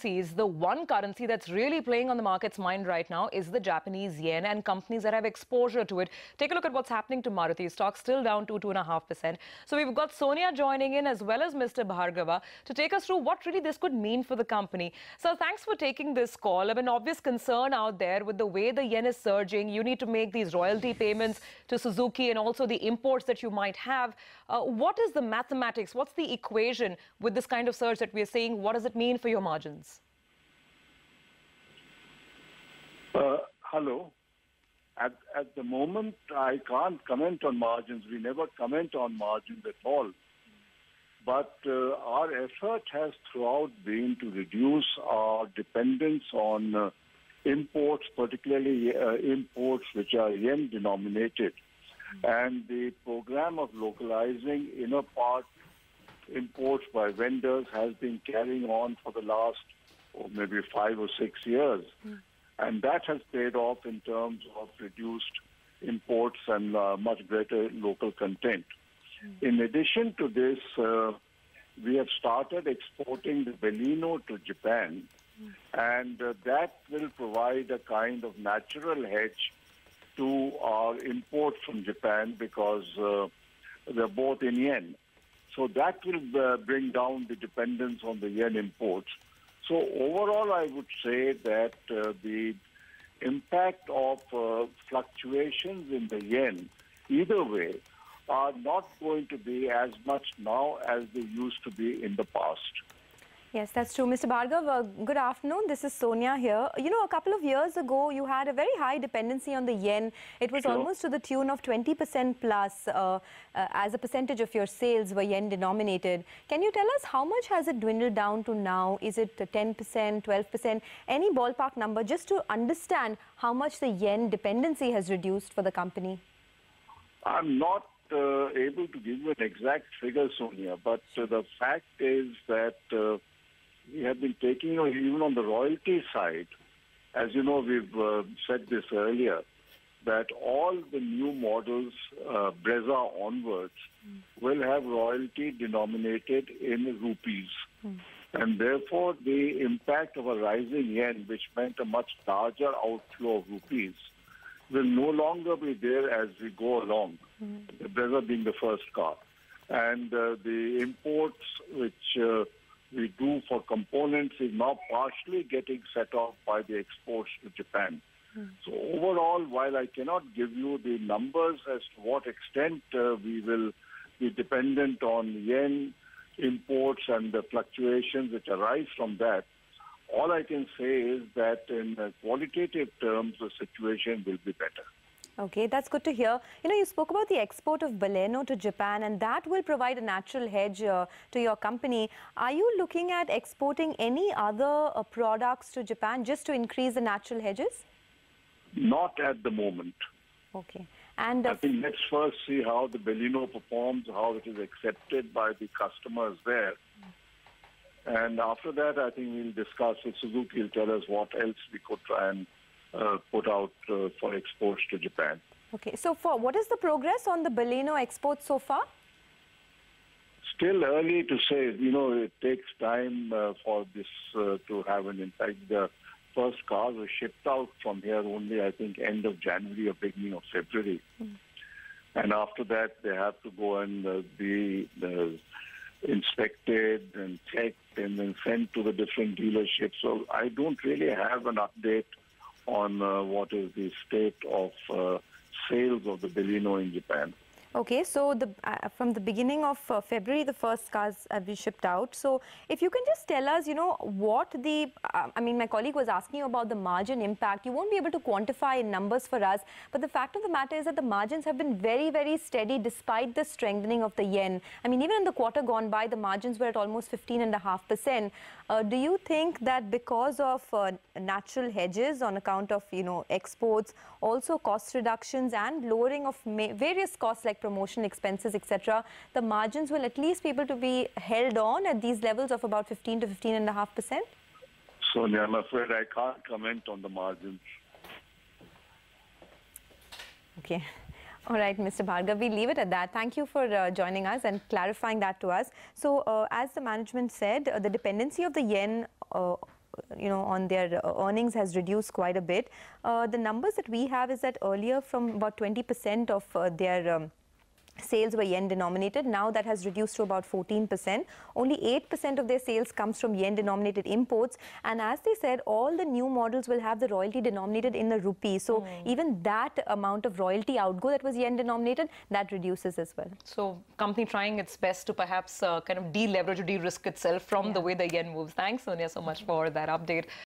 the one currency that's really playing on the market's mind right now is the Japanese yen and companies that have exposure to it. Take a look at what's happening to Maruti stock, still down to 2.5%. So we've got Sonia joining in as well as Mr. Bhargava to take us through what really this could mean for the company. So thanks for taking this call. I mean, obvious concern out there with the way the yen is surging. You need to make these royalty payments to Suzuki and also the imports that you might have. Uh, what is the mathematics? What's the equation with this kind of surge that we're seeing? What does it mean for your margins? Uh, hello. At, at the moment, I can't comment on margins. We never comment on margins at all. But uh, our effort has throughout been to reduce our dependence on uh, imports, particularly uh, imports which are yen denominated. And the program of localizing inner part imports by vendors has been carrying on for the last or maybe five or six years. Mm. And that has paid off in terms of reduced imports and uh, much greater local content. Mm. In addition to this, uh, we have started exporting the Baleno to Japan, mm. and uh, that will provide a kind of natural hedge to our imports from Japan because uh, they're both in yen. So that will uh, bring down the dependence on the yen imports. So overall, I would say that uh, the impact of uh, fluctuations in the yen, either way, are not going to be as much now as they used to be in the past. Yes, that's true. Mr. Bhargav, uh, good afternoon. This is Sonia here. You know, a couple of years ago, you had a very high dependency on the yen. It was sure. almost to the tune of 20% plus uh, uh, as a percentage of your sales were yen denominated. Can you tell us how much has it dwindled down to now? Is it 10%, 12%? Any ballpark number just to understand how much the yen dependency has reduced for the company? I'm not uh, able to give you an exact figure, Sonia, but uh, the fact is that uh, we have been taking, even on the royalty side, as you know, we've uh, said this earlier, that all the new models, uh, Brezza onwards, mm. will have royalty denominated in rupees. Mm. And therefore, the impact of a rising yen, which meant a much larger outflow of rupees, will no longer be there as we go along, mm. Brezza being the first car. And uh, the imports, which uh, we do for components is now partially getting set off by the exports to Japan. Mm. So overall, while I cannot give you the numbers as to what extent uh, we will be dependent on yen imports and the fluctuations which arise from that, all I can say is that in qualitative terms, the situation will be better. Okay, that's good to hear. You know, you spoke about the export of Baleno to Japan and that will provide a natural hedge uh, to your company. Are you looking at exporting any other uh, products to Japan just to increase the natural hedges? Not at the moment. Okay. And uh, I think let's first see how the Baleno performs, how it is accepted by the customers there. And after that, I think we'll discuss with Suzuki will tell us what else we could try and put out uh, for exports to Japan. Okay, so for what is the progress on the Baleno exports so far? Still early to say. You know, it takes time uh, for this uh, to have an impact. The first cars were shipped out from here only, I think, end of January or beginning of February. Mm. And after that, they have to go and uh, be uh, inspected and checked and then sent to the different dealerships. So I don't really have an update on uh, what is the state of uh, sales of the Baleno in Japan. Okay, so the, uh, from the beginning of uh, February, the first cars have been shipped out. So if you can just tell us, you know, what the, uh, I mean, my colleague was asking you about the margin impact. You won't be able to quantify in numbers for us. But the fact of the matter is that the margins have been very, very steady despite the strengthening of the yen. I mean, even in the quarter gone by, the margins were at almost 15.5%. Uh, do you think that because of uh, natural hedges on account of, you know, exports, also cost reductions and lowering of various costs like promotion expenses, etc., the margins will at least be able to be held on at these levels of about 15 to 15 and a half percent? Sonia, I'm afraid I can't comment on the margins. Okay. All right, Mr. Bhargav, we leave it at that. Thank you for uh, joining us and clarifying that to us. So, uh, as the management said, uh, the dependency of the yen uh, you know, on their uh, earnings has reduced quite a bit. Uh, the numbers that we have is that earlier from about 20% of uh, their um, sales were yen denominated. Now that has reduced to about 14%. Only 8% of their sales comes from yen denominated imports. And as they said, all the new models will have the royalty denominated in the rupee. So even that amount of royalty outgo that was yen denominated, that reduces as well. So, company trying its best to perhaps uh, kind of deleverage or de-risk itself from the way the yen moves. Thanks, Sonia, so much for that update.